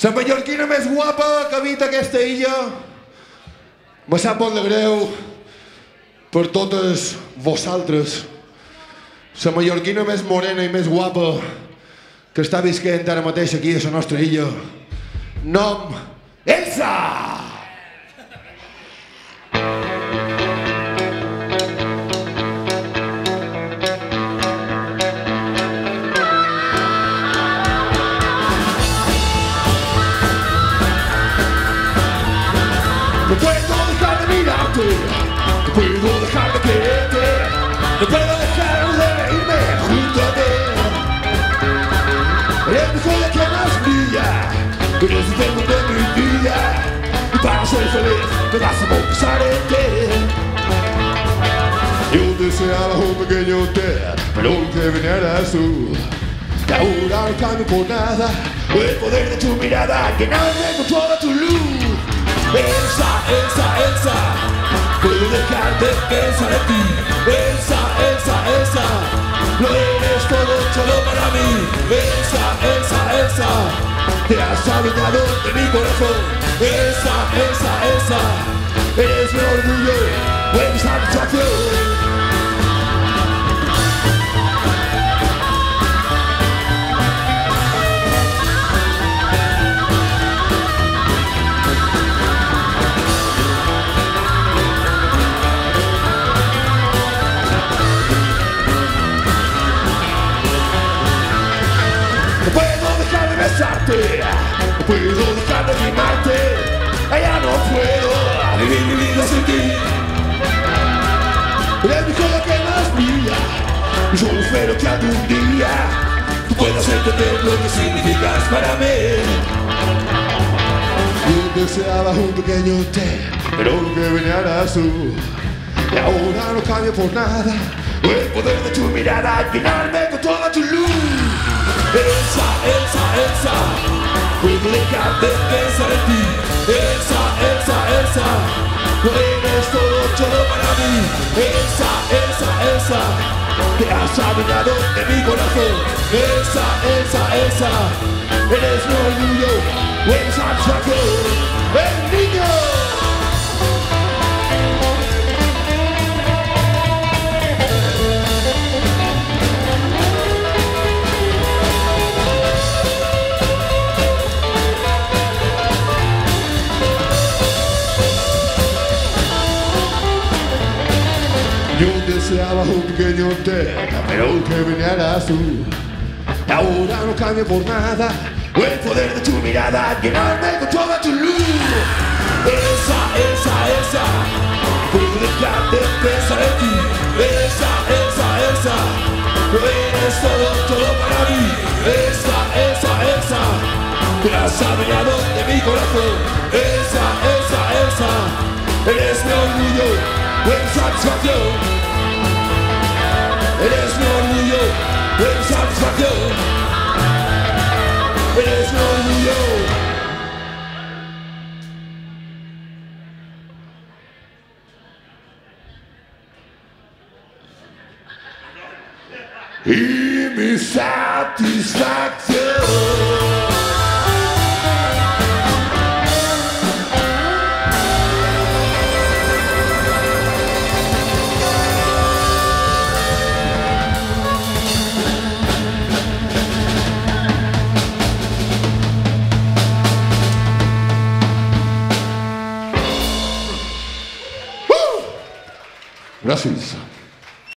La mallorquina més guapa que habita aquesta illa. Me sap molt de greu per totes vosaltres. La mallorquina més morena i més guapa que està visquent ara mateix aquí a la nostra illa. Nom, Elsa! Puedo dejar de reírme junto a ti. Eres mi que más brilla, eres el tema de mi vida. Y para ser feliz vas a bautizar en ti. Yo deseaba un pequeño té, pero que vinieras tú. Y ahora no cambio por nada, el poder de tu mirada, llenarme con toda tu luz. Elsa, Elsa, Elsa, puedo dejar de pensar en ti. Elsa, Elsa, Elsa, lo eres todo, todo para mí. Elsa, Elsa, Elsa, te has adueñado de mi corazón. Elsa, Elsa, Elsa, eres mi orgullo, mi satisfacción. Besarte, puedo dejar de mimarte, ya no puedo vivir mi vida sin ti. Eres mi joya que más brilla, y solo espero que algún día tú puedas entender lo que significas para mí. Yo deseaba un pequeño té, pero que vinieras tú, y ahora no cambio por nada. El poder de tu mirada llenarme con toda tu luz. Elsa, puedo dejar de ti. Elsa, Elsa, Elsa, lo eres todo, todo para mí. Elsa, Elsa, Elsa, te has adueñado de mi corazón. Elsa, Elsa, Elsa, eres mi orgullo, mi satisfacción. Yo deseaba un pequeño té, pero que vinieras tú. Ahora no cambio por nada, el poder de tu mirada, llenarme con toda tu luz. Esa, esa, esa, puedo de pensar en ti. Esa, esa, esa, eres todo, todo para mí. Esa, esa, esa, te has adueñado de mi corazón. Esa, esa, esa, eres mi orgullo, mi satisfacción. Mi satisfacción. Eres mi orgullo. Y mi satisfacción. Gràcies.